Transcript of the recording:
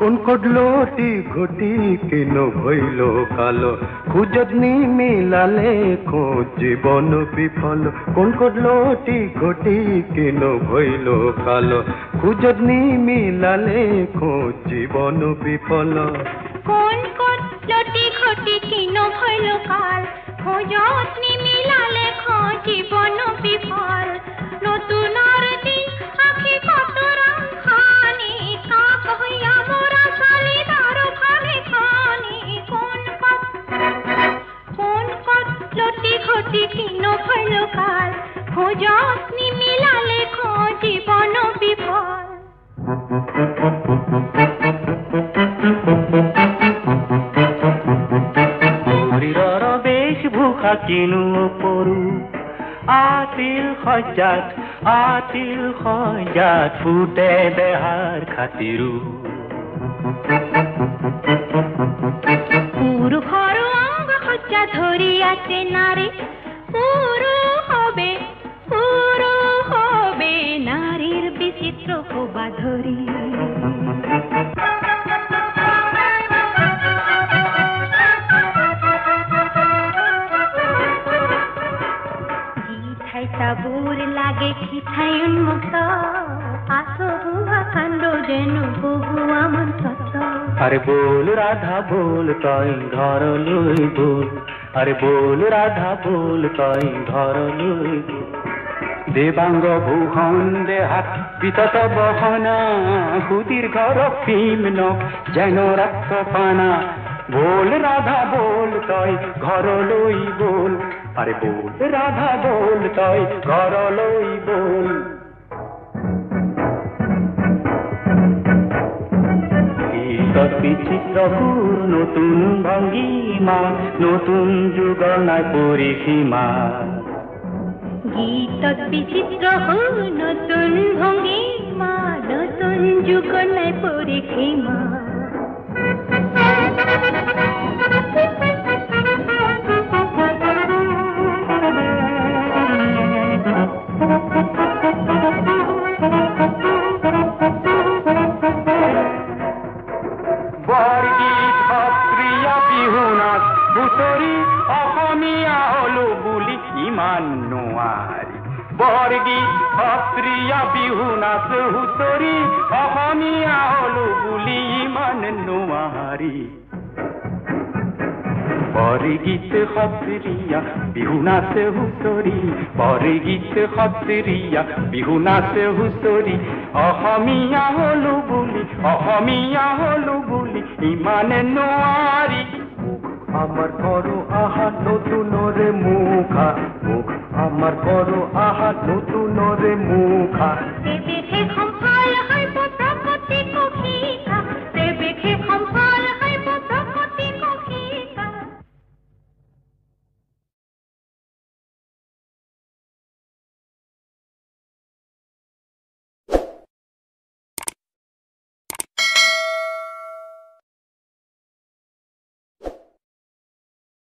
কোন কডলোটি ঘটি কেন ভইল কালো? খুঁজতনি মিলালে খোঁজ জীবন বিফল। কোন কডলোটি ঘটি কেন ভইল কালো? খুঁজতনি মিলালে খোঁজ জীবন বিফল। কোন কোন লটি ঘটি কিন ভইল কাল? খোঁজত নিমিলালে খোঁজ জীবন কিন ভইল কাল। খোঁজত নিমিলালে খোঁজ জীবন বিফল। বেশভূষা কিনো পৰু। আতিল সজ্জাত আতিল সজ্জাত ফুটে দেহাৰ খাতিৰো। পুরুষর অঙ্গ সজ্জা ধরি আছে নারী পুরু হবে পুরো হবে নারীর বিচিত্র শোভা ধরি জিঠাই তাবুর লাগে খিঠাই উন্মুক্ত। আরে বল রাধা, বল তই ঘর লই বল। আরে বল রাধা, বল তই ঘর লই দেবাঙ্গ ভূষণ দেহাত বিতত বহনা সুদীর্ঘ রক্তিম যেন রক্ত পানা। বল রাধা, বল তই ঘর লই বল। আরে বল রাধা, বল তই ঘর লই বল। ঈষৎ বিচিত্র সুর নতুন ভঙ্গিমা, নতুন যুগৰ নাই পৰিসীমা গীতত বিচিত্র সুৰ নতুন ভঙ্গিমা, নতুন যুগ নাই বৰগীত সত্ৰীয়া বিহু নাচ হুঁচৰি, অসমীয়া হলো বুলি ইমান নোৱাৰি। বৰগীত সত্ৰীয়া বিহু নাচ হুঁচৰি, বৰগীত সত্ৰীয়া বিহু নাচ হুঁচৰি, অসমীয়া হলো বুলি, অসমীয়া হলো বুলি ইমানে নোৱাৰি। আমার করো আহা নতুনরে মুখা, মুখ আমার করো আহা নতুনরে মুখা দেবে সে ক্ষমা